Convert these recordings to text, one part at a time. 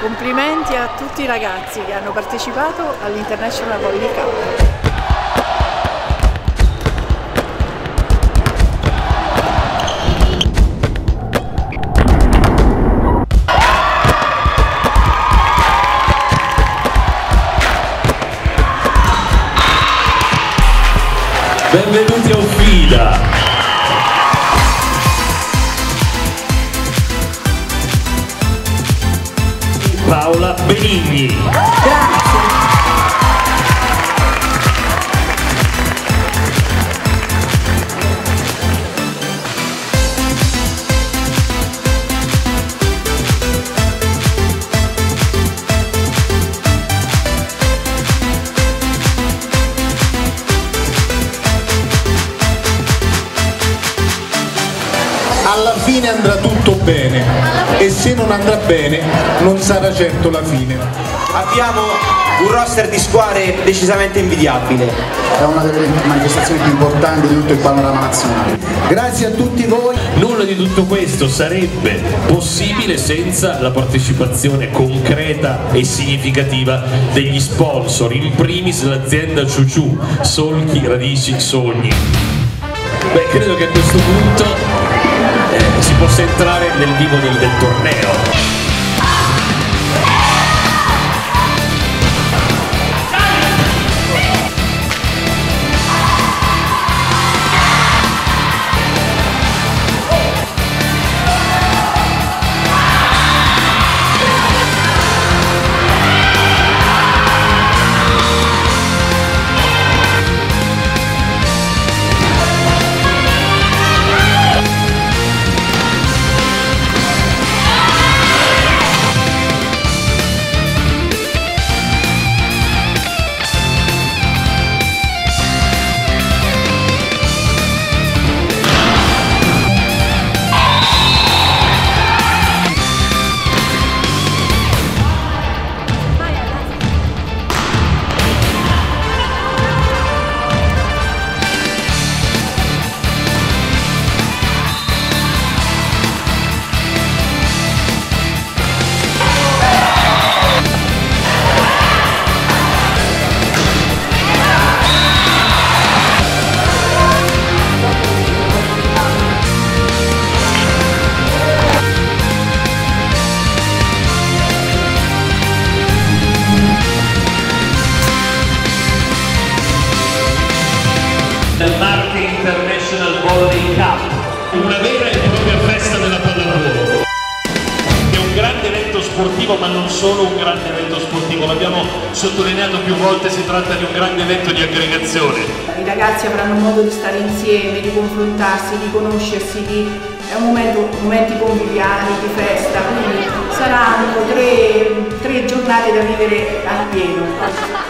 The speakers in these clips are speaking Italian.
Complimenti a tutti i ragazzi che hanno partecipato all'International Volley Cup. Benvenuti a Ufida. Paola Benigni. Grazie. alla fine andrà tutto bene e se non andrà bene non sarà certo la fine. Abbiamo un roster di squadre decisamente invidiabile. È una delle manifestazioni più importanti di tutto il panorama nazionale. Grazie a tutti voi. Nulla di tutto questo sarebbe possibile senza la partecipazione concreta e significativa degli sponsor, in primis l'azienda Ciuciù, Solchi, Radici, Sogni. Beh, credo che a questo punto eh, possa entrare nel vivo del, del torneo. Sportivo, ma non solo un grande evento sportivo, l'abbiamo sottolineato più volte, si tratta di un grande evento di aggregazione. I ragazzi avranno modo di stare insieme, di confrontarsi, di conoscersi, di... è un momento, momenti conviviali, di festa, quindi saranno tre, tre giornate da vivere a pieno.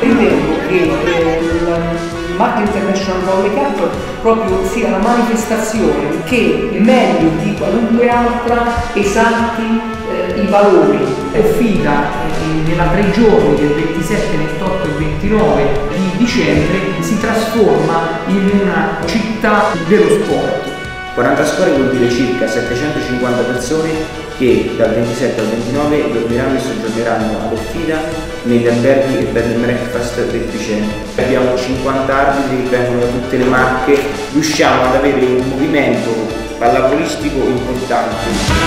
Ritengo che eh, il Marte International Volley Cup proprio sia la manifestazione che meglio di qualunque altra esalti eh, i valori. Affida eh, nella tre giorni del 27, 28 e 29 di dicembre si trasforma in una città dello sport. 40 scuole vuol dire circa 750 persone che dal 27 al 29 dormiranno e soggiorneranno ad Offida negli alberghi e bed and breakfast del Piceno. Abbiamo 50 arbitri che vengono da tutte le marche, riusciamo ad avere un movimento pallavolistico importante.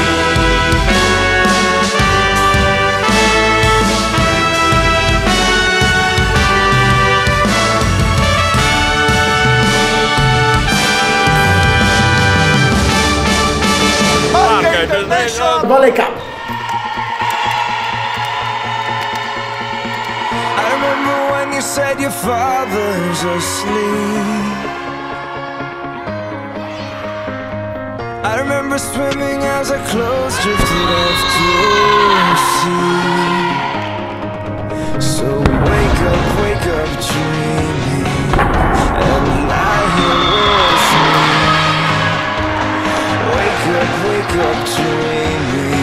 Volley Cup. I remember when you said your father's asleep. I remember swimming as our clothes drifted off to sea. between me.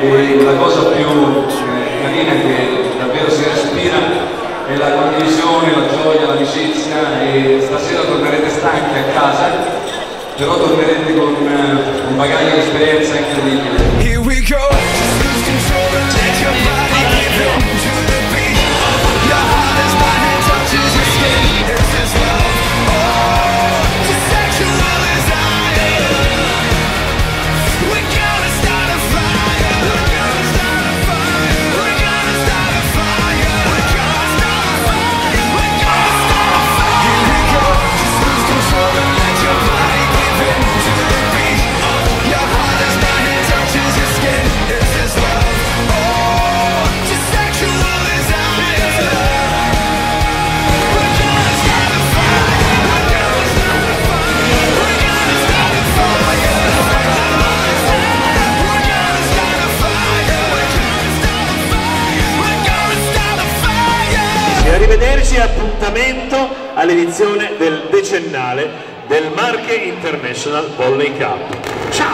e la cosa più eh, carina che davvero si respira è la condivisione, la gioia, l'amicizia e stasera tornerete stanchi a casa però tornerete con eh, un bagaglio di esperienza incredibile. edizione del decennale del Marche International Volley Cup. Ciao!